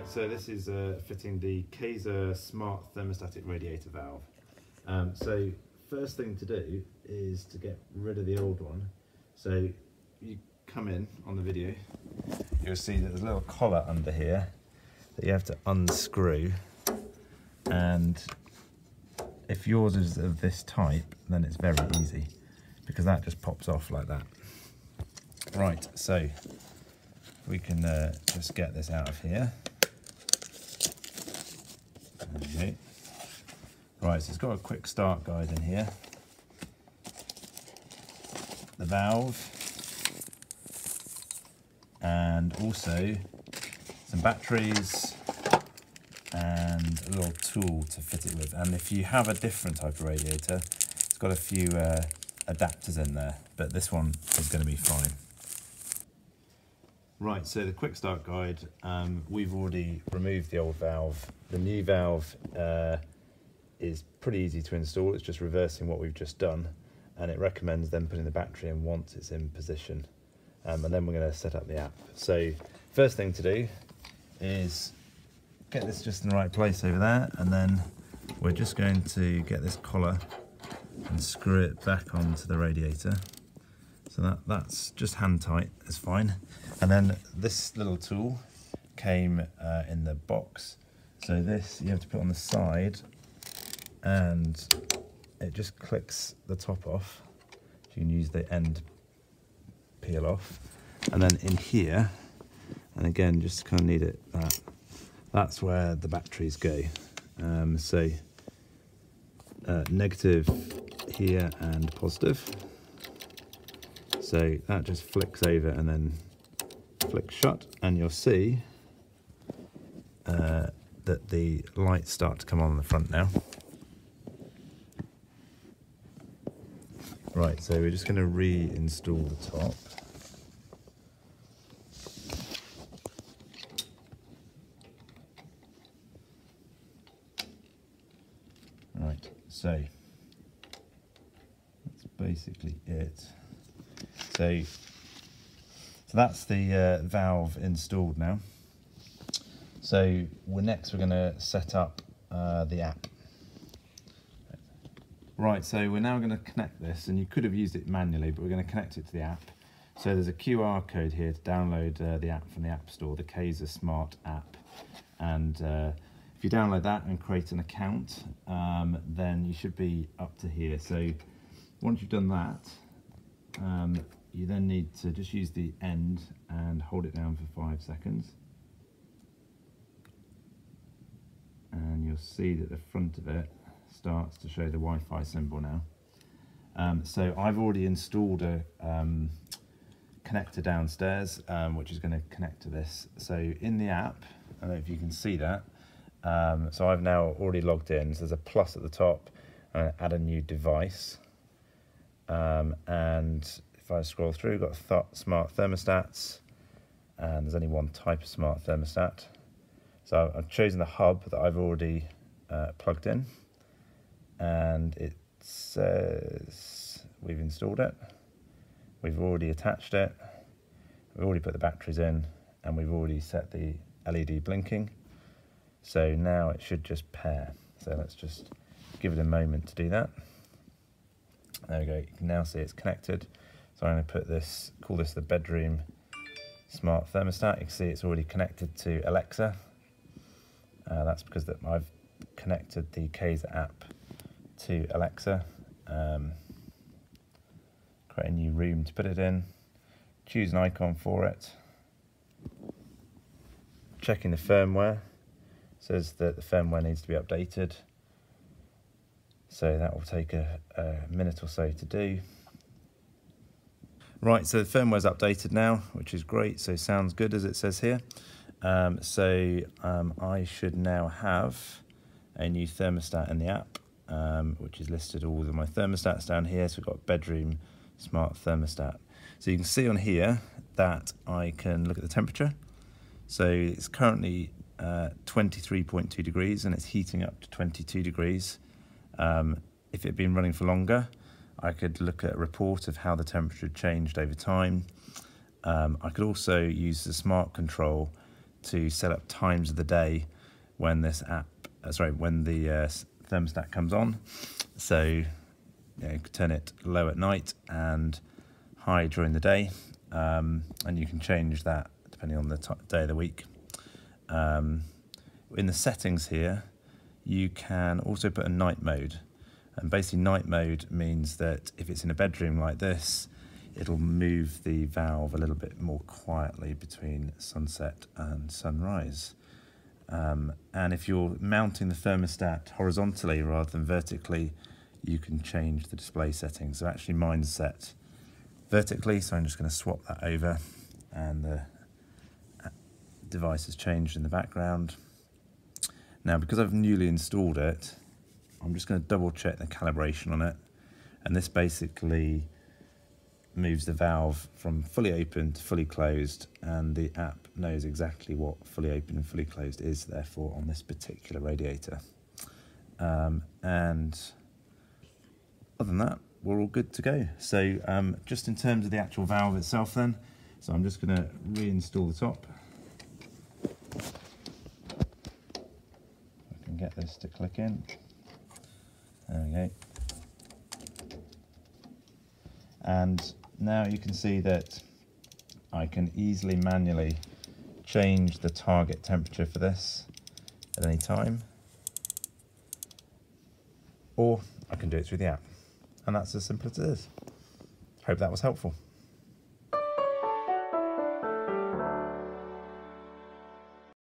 Right, so this is uh, fitting the Kasa Smart Thermostatic Radiator Valve. Um, so first thing to do is to get rid of the old one. So you come in on the video, you'll see that there's a little collar under here that you have to unscrew. And if yours is of this type, then it's very easy because that just pops off like that. Right, so we can uh, just get this out of here. Okay. Right, so it's got a quick start guide in here. The valve. And also some batteries and a little tool to fit it with. And if you have a different type of radiator, it's got a few uh, adapters in there, but this one is going to be fine. Right, so the quick start guide, um, we've already removed the old valve. The new valve uh, is pretty easy to install. It's just reversing what we've just done. And it recommends then putting the battery in once it's in position. Um, and then we're going to set up the app. So first thing to do is get this just in the right place over there. And then we're just going to get this collar and screw it back onto the radiator. That, that's just hand tight, it's fine. And then this little tool came uh, in the box. So this you have to put on the side and it just clicks the top off. You can use the end peel off. And then in here, and again, just kind of need it that, that's where the batteries go. Um, so uh, negative here and positive. So that just flicks over and then flicks shut and you'll see uh, that the lights start to come on in the front now. Right, so we're just going to reinstall the top. Right, so that's basically it. So so that's the uh, valve installed now. So we're next we're going to set up uh, the app. Right, so we're now going to connect this, and you could have used it manually, but we're going to connect it to the app. So there's a QR code here to download uh, the app from the App Store, the Kasa Smart app. And uh, if you download that and create an account, um, then you should be up to here. So once you've done that, um, you then need to just use the end and hold it down for five seconds. And you'll see that the front of it starts to show the Wi-Fi symbol now. Um, so I've already installed a um, connector downstairs, um, which is going to connect to this. So in the app, I don't know if you can see that. Um, so I've now already logged in. So there's a plus at the top, and add a new device. Um, and if I scroll through, got th smart thermostats, and there's only one type of smart thermostat. So I've chosen the hub that I've already uh, plugged in, and it says we've installed it, we've already attached it, we've already put the batteries in, and we've already set the LED blinking. So now it should just pair. So let's just give it a moment to do that. There we go, you can now see it's connected. So I'm going to put this, call this the bedroom smart thermostat. You can see it's already connected to Alexa. Uh, that's because that I've connected the Kasa app to Alexa. Um, create a new room to put it in. Choose an icon for it. Checking the firmware. Says that the firmware needs to be updated. So that will take a, a minute or so to do. Right, so the firmware's updated now, which is great. So sounds good as it says here. Um, so um, I should now have a new thermostat in the app, um, which is listed all of my thermostats down here. So we've got bedroom smart thermostat. So you can see on here that I can look at the temperature. So it's currently uh, 23.2 degrees and it's heating up to 22 degrees. Um, if it had been running for longer, I could look at a report of how the temperature changed over time. Um, I could also use the smart control to set up times of the day when this app, uh, sorry, when the uh, thermostat comes on. So you know, turn it low at night and high during the day, um, and you can change that depending on the day of the week. Um, in the settings here, you can also put a night mode. And basically night mode means that if it's in a bedroom like this, it'll move the valve a little bit more quietly between sunset and sunrise. Um, and if you're mounting the thermostat horizontally rather than vertically, you can change the display settings. So actually mine's set vertically, so I'm just going to swap that over and the device has changed in the background. Now, because I've newly installed it, I'm just going to double check the calibration on it. And this basically moves the valve from fully open to fully closed and the app knows exactly what fully open and fully closed is therefore on this particular radiator. Um, and other than that, we're all good to go. So um, just in terms of the actual valve itself then, so I'm just going to reinstall the top. I can get this to click in. There we go. And now you can see that I can easily manually change the target temperature for this at any time. Or I can do it through the app. And that's as simple as it is. Hope that was helpful.